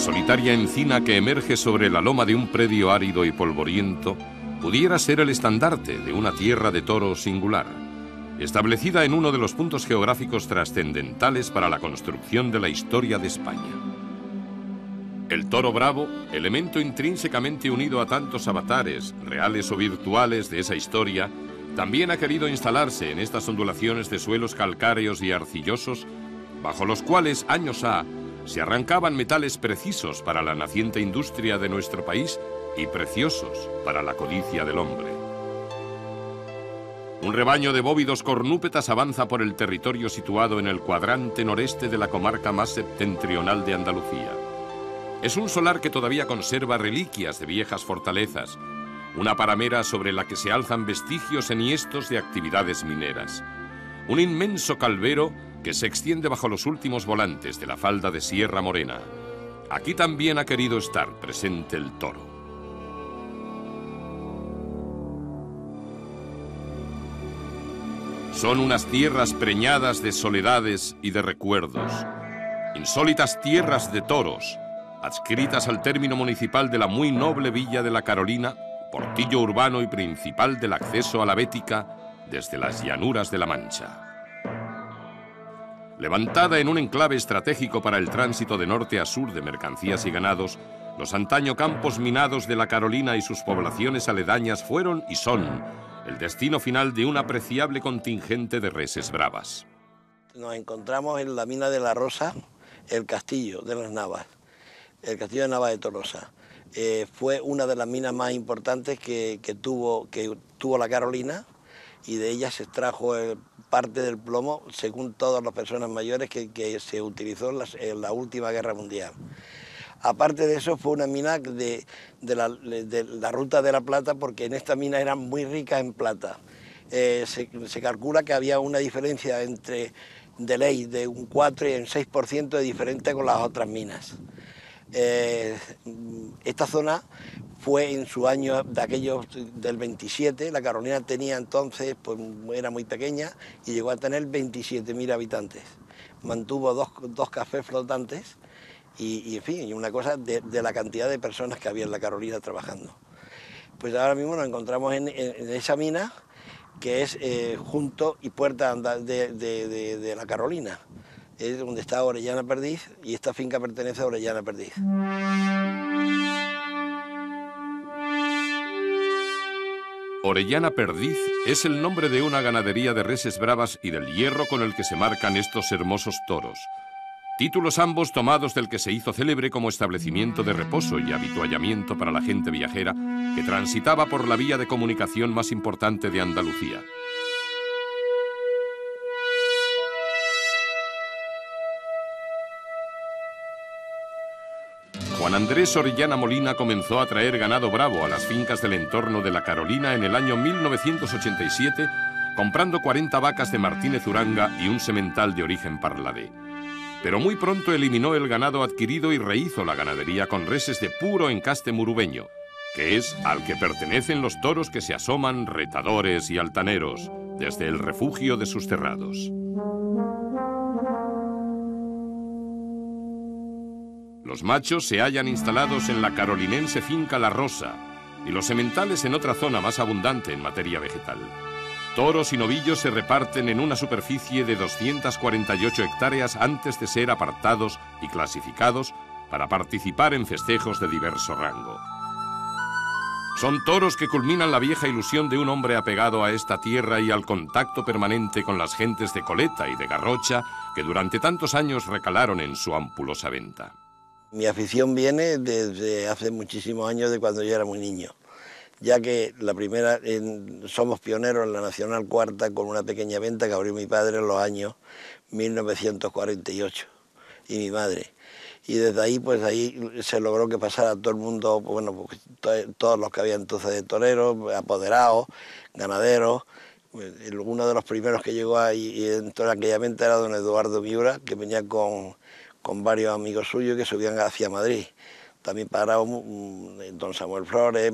Solitaria encina que emerge sobre la loma de un predio árido y polvoriento pudiera ser el estandarte de una tierra de toros singular, establecida en uno de los puntos geográficos trascendentales para la construcción de la historia de España. El toro bravo, elemento intrínsecamente unido a tantos avatares, reales o virtuales, de esa historia, también ha querido instalarse en estas ondulaciones de suelos calcáreos y arcillosos, bajo los cuales años ha se arrancaban metales precisos para la naciente industria de nuestro país y preciosos para la codicia del hombre. Un rebaño de bóvidos cornúpetas avanza por el territorio situado en el cuadrante noreste de la comarca más septentrional de Andalucía. Es un solar que todavía conserva reliquias de viejas fortalezas, una paramera sobre la que se alzan vestigios enhiestos de actividades mineras, un inmenso calvero que se extiende bajo los últimos volantes de la falda de Sierra Morena. Aquí también ha querido estar presente el toro. Son unas tierras preñadas de soledades y de recuerdos, insólitas tierras de toros, adscritas al término municipal de la muy noble villa de la Carolina, portillo urbano y principal del acceso a la Bética desde las llanuras de la Mancha. Levantada en un enclave estratégico para el tránsito de norte a sur de mercancías y ganados, los antaño campos minados de la Carolina y sus poblaciones aledañas fueron y son el destino final de un apreciable contingente de reses bravas. Nos encontramos en la mina de la Rosa, el castillo de las Navas, el castillo de Navas de Tolosa. Eh, fue una de las minas más importantes que, tuvo, que tuvo la Carolina y de ella se extrajo el parte del plomo, según todas las personas mayores, que, se utilizó en la, última guerra mundial. Aparte de eso, fue una mina de, la, ruta de la plata, porque en esta mina eran muy ricas en plata. Eh, se, calcula que había una diferencia entre de ley de un 4 y un 6% de diferente con las otras minas. Eh, esta zona fue en su año de aquellos del 27, la Carolina tenía entonces, pues era muy pequeña y llegó a tener 27.000 habitantes. Mantuvo dos, cafés flotantes y, en fin, una cosa de, la cantidad de personas que había en la Carolina trabajando. Pues ahora mismo nos encontramos en, esa mina que es eh, junto y puerta de, de la Carolina es donde está Orellana Perdiz y esta finca pertenece a Orellana Perdiz. Orellana Perdiz es el nombre de una ganadería de reses bravas y del hierro con el que se marcan estos hermosos toros. Títulos ambos tomados del que se hizo célebre como establecimiento de reposo y habituallamiento para la gente viajera que transitaba por la vía de comunicación más importante de Andalucía. Juan Andrés Orellana Molina comenzó a traer ganado bravo a las fincas del entorno de la Carolina en el año 1987, comprando 40 vacas de Martínez Uranga y un semental de origen parladé. Pero muy pronto eliminó el ganado adquirido y rehizo la ganadería con reses de puro encaste murubeño, que es al que pertenecen los toros que se asoman retadores y altaneros desde el refugio de sus cerrados. Los machos se hallan instalados en la carolinense finca La Rosa y los sementales en otra zona más abundante en materia vegetal. Toros y novillos se reparten en una superficie de 248 hectáreas antes de ser apartados y clasificados para participar en festejos de diverso rango. Son toros que culminan la vieja ilusión de un hombre apegado a esta tierra y al contacto permanente con las gentes de Coleta y de Garrocha que durante tantos años recalaron en su ampulosa venta. Mi afición viene desde hace muchísimos años, de cuando yo era muy niño, ya que la primera, somos pioneros en la Nacional Cuarta con una pequeña venta que abrió mi padre en los años 1948 y mi madre. Y desde ahí, pues ahí se logró que pasara todo el mundo, bueno, pues, todos los que había entonces de toreros, apoderados, ganaderos. Pues, uno de los primeros que llegó ahí en toda aquella venta era don Eduardo Miura, que venía con con varios amigos suyos que subían hacia Madrid. también pararon don Samuel Flores,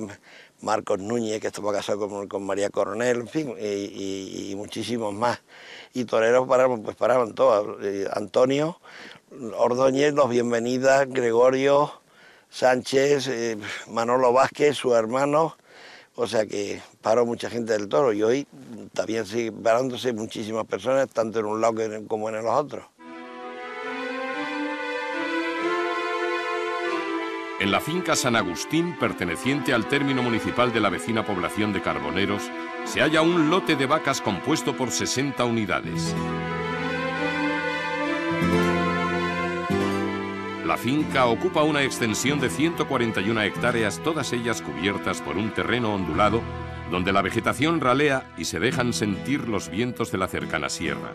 Marcos Núñez, que estaba casado con, María Coronel, en fin, y, muchísimos más. Y toreros pararon, pues paraban todos. Eh, Antonio, Ordóñez, Los Bienvenidas, Gregorio, Sánchez, eh, Manolo Vázquez, su hermano, o sea que paró mucha gente del toro y hoy también sigue parándose muchísimas personas, tanto en un lado como en los otros. En la finca San Agustín, perteneciente al término municipal de la vecina población de Carboneros, se halla un lote de vacas compuesto por 60 unidades. La finca ocupa una extensión de 141 hectáreas, todas ellas cubiertas por un terreno ondulado, donde la vegetación ralea y se dejan sentir los vientos de la cercana sierra.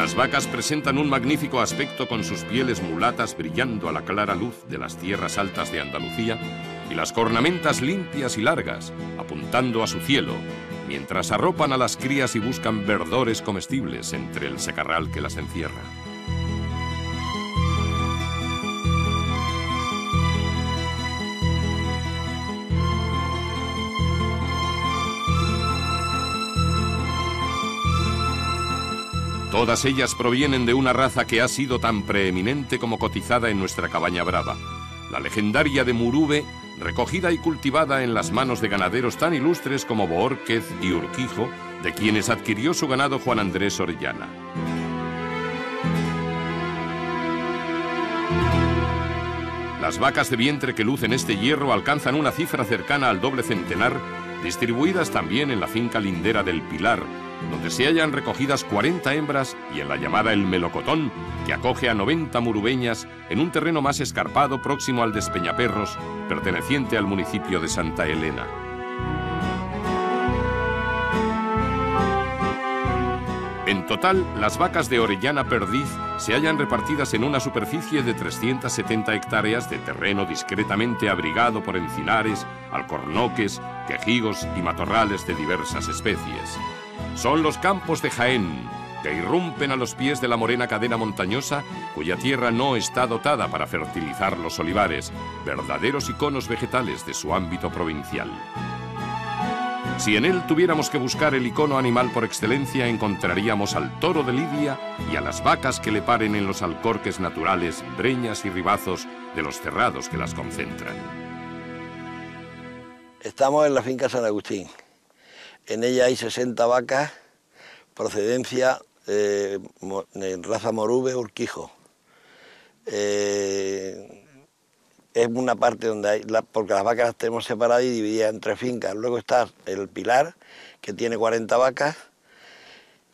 Las vacas presentan un magnífico aspecto con sus pieles mulatas brillando a la clara luz de las tierras altas de Andalucía y las cornamentas limpias y largas, apuntando a su cielo, mientras arropan a las crías y buscan verdores comestibles entre el secarral que las encierra. Todas ellas provienen de una raza que ha sido tan preeminente como cotizada en nuestra cabaña brava, la legendaria de Murube recogida y cultivada en las manos de ganaderos tan ilustres como Boórquez y Urquijo, de quienes adquirió su ganado Juan Andrés Orellana. Las vacas de vientre que lucen este hierro alcanzan una cifra cercana al doble centenar, distribuidas también en la finca lindera del Pilar, donde se hallan recogidas 40 hembras y en la llamada El Melocotón, que acoge a 90 murubeñas en un terreno más escarpado próximo al Despeñaperros, perteneciente al municipio de Santa Elena. En total, las vacas de Orellana Perdiz se hallan repartidas en una superficie de 370 hectáreas de terreno discretamente abrigado por encinares, alcornoques, quejigos y matorrales de diversas especies. Son los campos de Jaén, que irrumpen a los pies de la morena cadena montañosa, cuya tierra no está dotada para fertilizar los olivares, verdaderos iconos vegetales de su ámbito provincial. Si en él tuviéramos que buscar el icono animal por excelencia, encontraríamos al toro de Lidia y a las vacas que le paren en los alcorques naturales, breñas y ribazos de los cerrados que las concentran. Estamos en la finca San Agustín. En ella hay 60 vacas, procedencia eh, raza Morube, Urquijo. Eh, es una parte donde hay, porque las vacas las tenemos separadas y divididas en tres fincas. Luego está el Pilar, que tiene 40 vacas,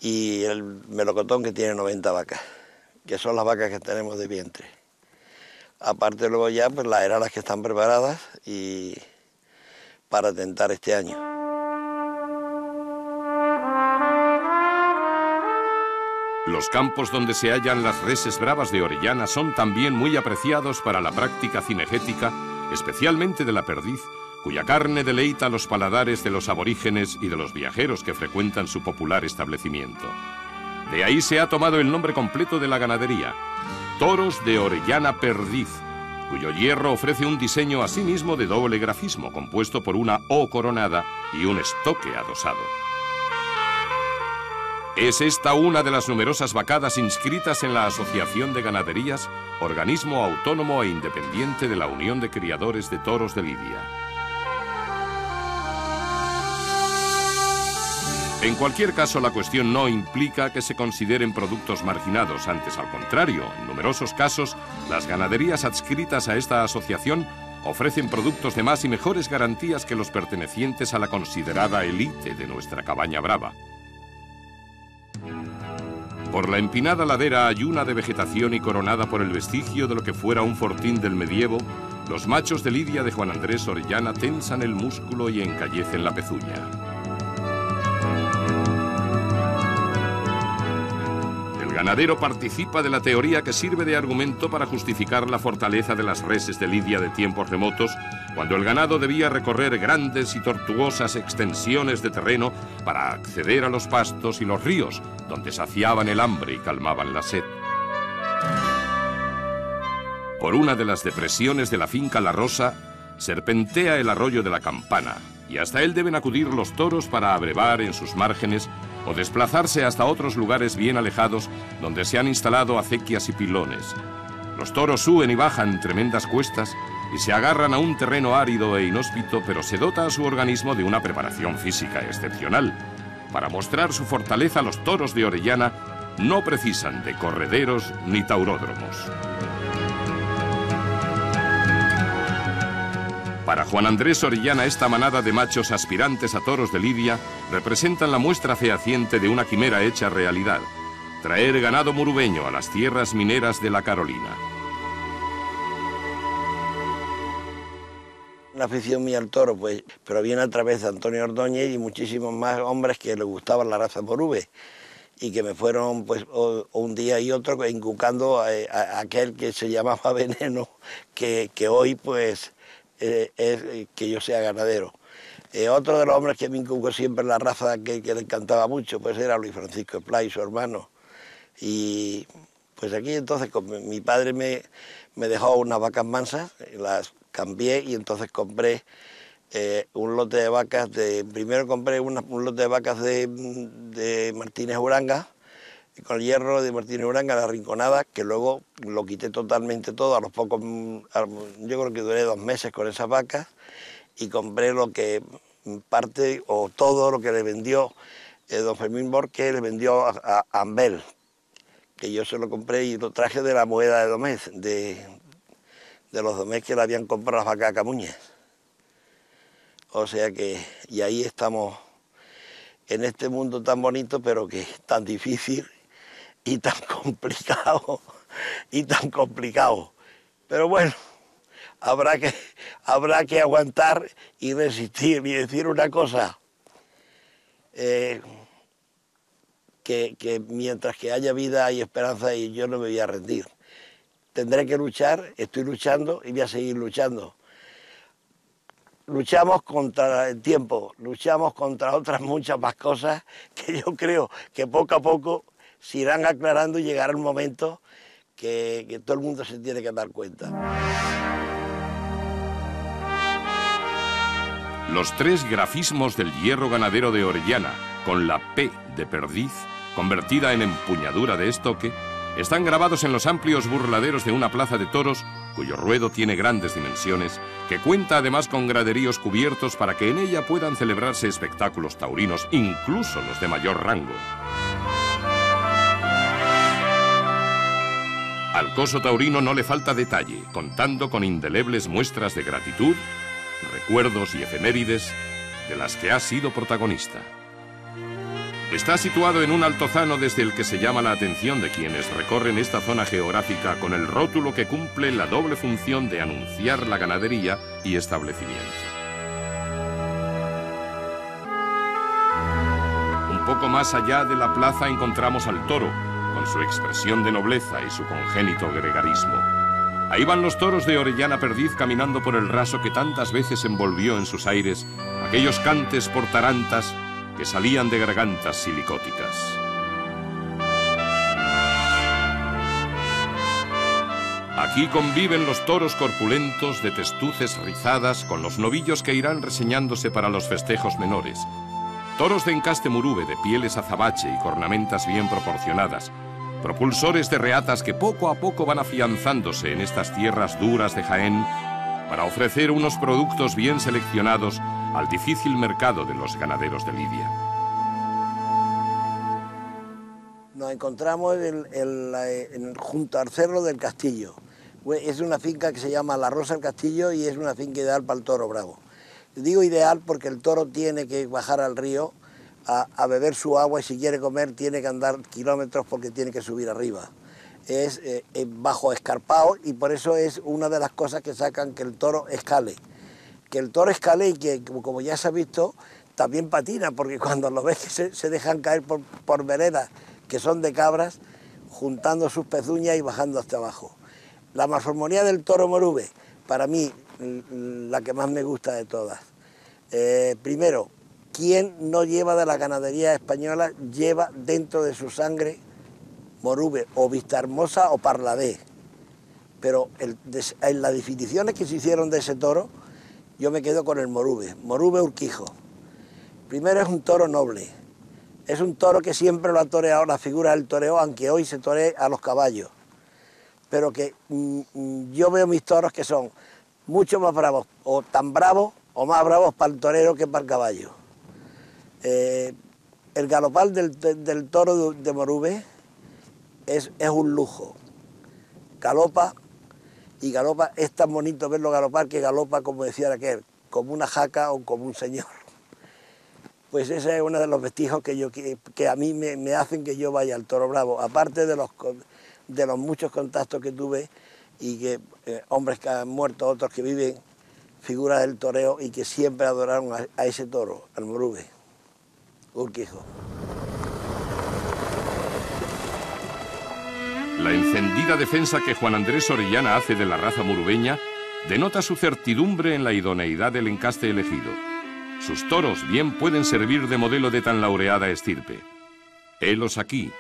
y el Melocotón, que tiene 90 vacas, que son las vacas que tenemos de vientre. Aparte luego ya, pues las heradas que están preparadas y para tentar este año. Los campos donde se hallan las reses bravas de Orellana son también muy apreciados para la práctica cinegética, especialmente de la perdiz, cuya carne deleita los paladares de los aborígenes y de los viajeros que frecuentan su popular establecimiento. De ahí se ha tomado el nombre completo de la ganadería, Toros de Orellana Perdiz, cuyo hierro ofrece un diseño asimismo de doble grafismo compuesto por una O coronada y un estoque adosado. Es esta una de las numerosas vacadas inscritas en la Asociación de Ganaderías, organismo autónomo e independiente de la Unión de Criadores de Toros de Lidia. En cualquier caso, la cuestión no implica que se consideren productos marginados, antes al contrario, en numerosos casos, las ganaderías adscritas a esta asociación ofrecen productos de más y mejores garantías que los pertenecientes a la considerada élite de nuestra cabaña brava. Por la empinada ladera ayuna de vegetación y coronada por el vestigio de lo que fuera un fortín del medievo, los machos de Lidia de Juan Andrés Orellana tensan el músculo y encallecen la pezuña. Ganadero participa de la teoría que sirve de argumento para justificar la fortaleza de las reses de Lidia de tiempos remotos, cuando el ganado debía recorrer grandes y tortuosas extensiones de terreno para acceder a los pastos y los ríos, donde saciaban el hambre y calmaban la sed. Por una de las depresiones de la finca La Rosa, serpentea el arroyo de la Campana, y hasta él deben acudir los toros para abrevar en sus márgenes o desplazarse hasta otros lugares bien alejados donde se han instalado acequias y pilones. Los toros suben y bajan tremendas cuestas y se agarran a un terreno árido e inhóspito, pero se dota a su organismo de una preparación física excepcional. Para mostrar su fortaleza, los toros de Orellana no precisan de correderos ni tauródromos. Para Juan Andrés Orellana, esta manada de machos aspirantes a toros de Lidia representan la muestra fehaciente de una quimera hecha realidad, traer ganado murubeño a las tierras mineras de la Carolina. Una afición mía al toro, pues, pero viene a través de Antonio Ordóñez y muchísimos más hombres que le gustaban la raza morube y que me fueron pues un día y otro inculcando a, aquel que se llamaba veneno, que, que hoy pues eh, es eh, que yo sea ganadero. Eh, otro de los hombres que me inculcó siempre la raza que, le encantaba mucho, pues era Luis Francisco Play, su hermano. Y pues aquí entonces mi padre me, me dejó unas vacas mansas, las cambié y entonces compré un lote de vacas, de, primero compré un lote de vacas de, de Martínez Uranga, con el hierro de Martínez Uranga, la rinconada, que luego lo quité totalmente todo, a los pocos, yo creo que duré dos meses con esas vacas y compré lo que parte o todo lo que le vendió eh, don Fermín Borque, le vendió a, Ambel, que yo se lo compré y lo traje de la moneda de Domés, de, de los Domés que le habían comprado las vacas a Camuñas. O sea que, y ahí estamos en este mundo tan bonito, pero que es tan difícil y tan complicado, y tan complicado. Pero bueno, habrá que, habrá que aguantar y resistir y decir una cosa, eh, que, que, mientras que haya vida y esperanza y yo no me voy a rendir. Tendré que luchar, estoy luchando y voy a seguir luchando. Luchamos contra el tiempo, luchamos contra otras muchas más cosas que yo creo que poco a poco se irán aclarando y llegará el momento que, todo el mundo se tiene que dar cuenta. Los tres grafismos del hierro ganadero de Orellana, con la P de perdiz, convertida en empuñadura de estoque, están grabados en los amplios burladeros de una plaza de toros cuyo ruedo tiene grandes dimensiones, que cuenta además con graderíos cubiertos para que en ella puedan celebrarse espectáculos taurinos, incluso los de mayor rango. Al coso taurino no le falta detalle, contando con indelebles muestras de gratitud, recuerdos y efemérides de las que ha sido protagonista. Está situado en un altozano desde el que se llama la atención de quienes recorren esta zona geográfica con el rótulo que cumple la doble función de anunciar la ganadería y establecimiento. Un poco más allá de la plaza encontramos al toro, con su expresión de nobleza y su congénito gregarismo. Ahí van los toros de Orellana Perdiz caminando por el raso que tantas veces envolvió en sus aires aquellos cantes por tarantas que salían de gargantas silicóticas. Aquí conviven los toros corpulentos de testuces rizadas con los novillos que irán reseñándose para los festejos menores. Toros de encaste murube de pieles azabache y cornamentas bien proporcionadas, propulsores de reatas que poco a poco van afianzándose en estas tierras duras de Jaén para ofrecer unos productos bien seleccionados al difícil mercado de los ganaderos de Lidia. Nos encontramos junto al Cerro del Castillo. Es una finca que se llama La Rosa del Castillo y es una finca ideal para el toro bravo. Digo ideal porque el toro tiene que bajar al río a, beber su agua y si quiere comer tiene que andar kilómetros porque tiene que subir arriba. Es eh, bajo escarpado y por eso es una de las cosas que sacan que el toro escale. Que el toro escale y que, como ya se ha visto, también patina, porque cuando lo ves que se, dejan caer por, por veredas que son de cabras, juntando sus pezuñas y bajando hasta abajo. La malformonía del toro morube, para mí, la que más me gusta de todas. Eh, primero, ¿quién no lleva de la ganadería española, lleva dentro de su sangre morube o vista hermosa o parladé? Pero en las definiciones que se hicieron de ese toro, yo me quedo con el morube, morube urquijo. Primero es un toro noble, es un toro que siempre lo ha toreado la figura del toreo, aunque hoy se toree a los caballos. Pero que mm, mm, yo veo mis toros que son mucho más bravos, o tan bravos o más bravos para el torero que para el caballo. Eh, el galopal del, toro de, Morube es, un lujo. Galopa y galopa, es tan bonito verlo galopar que galopa, como decía aquel, como una jaca o como un señor. Pues ese es uno de los vestigios que, a mí me, hacen que yo vaya al Toro Bravo, aparte de los, de los muchos contactos que tuve y que eh, hombres que han muerto, otros que viven, figuras del toreo y que siempre adoraron a, ese toro, al Morube, La encendida defensa que Juan Andrés Orellana hace de la raza murubeña denota su certidumbre en la idoneidad del encaste elegido. Sus toros bien pueden servir de modelo de tan laureada estirpe. Helos aquí,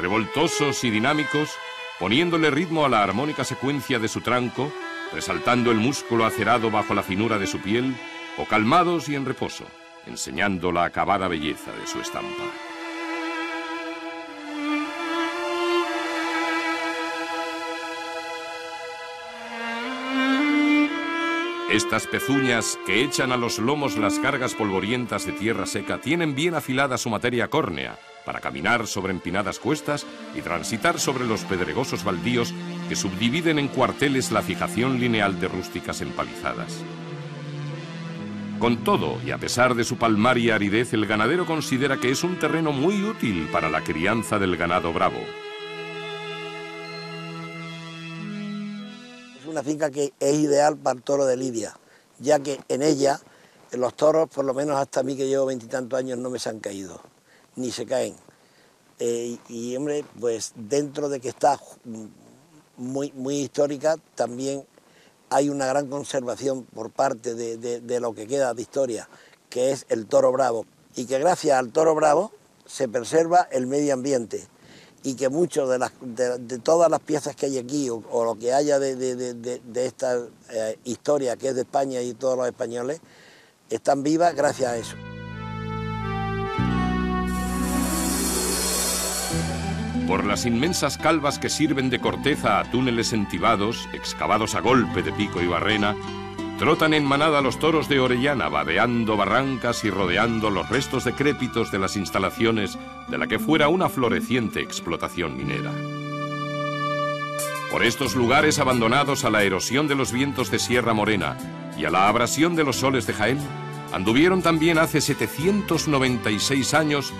revoltosos y dinámicos, poniéndole ritmo a la armónica secuencia de su tranco, resaltando el músculo acerado bajo la finura de su piel, o calmados y en reposo, enseñando la acabada belleza de su estampa. Estas pezuñas que echan a los lomos las cargas polvorientas de tierra seca tienen bien afilada su materia córnea para caminar sobre empinadas cuestas y transitar sobre los pedregosos baldíos que subdividen en cuarteles la fijación lineal de rústicas empalizadas. Con todo, y a pesar de su palmaria aridez, el ganadero considera que es un terreno muy útil para la crianza del ganado bravo. una finca que es ideal para el toro de Lidia, ya que en ella los toros, por lo menos hasta mí que llevo veintitantos años, no me se han caído, ni se caen. Eh, y, hombre, pues dentro de que está muy, muy histórica, también hay una gran conservación por parte de lo que queda de historia, que es el toro bravo, y que gracias al toro bravo se preserva el medio ambiente y que muchas de, todas las piezas que hay aquí o, lo que haya de, esta eh, historia que es de España y todos los españoles, están vivas gracias a eso. Por las inmensas calvas que sirven de corteza a túneles entibados, excavados a golpe de pico y barrena, Trotan en manada los toros de Orellana, vadeando barrancas y rodeando los restos decrépitos de las instalaciones de la que fuera una floreciente explotación minera. Por estos lugares abandonados a la erosión de los vientos de Sierra Morena y a la abrasión de los soles de Jaén, anduvieron también hace 796 años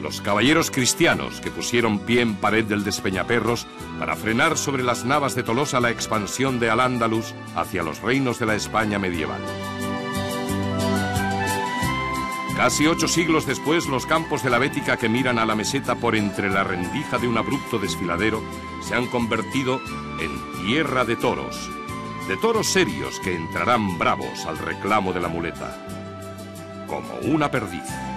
los caballeros cristianos que pusieron pie en pared del Despeñaperros para frenar sobre las navas de Tolosa la expansión de Al-Ándalus hacia los reinos de la España medieval. Casi ocho siglos después, los campos de la Bética que miran a la meseta por entre la rendija de un abrupto desfiladero se han convertido en tierra de toros, de toros serios que entrarán bravos al reclamo de la muleta, como una perdiz.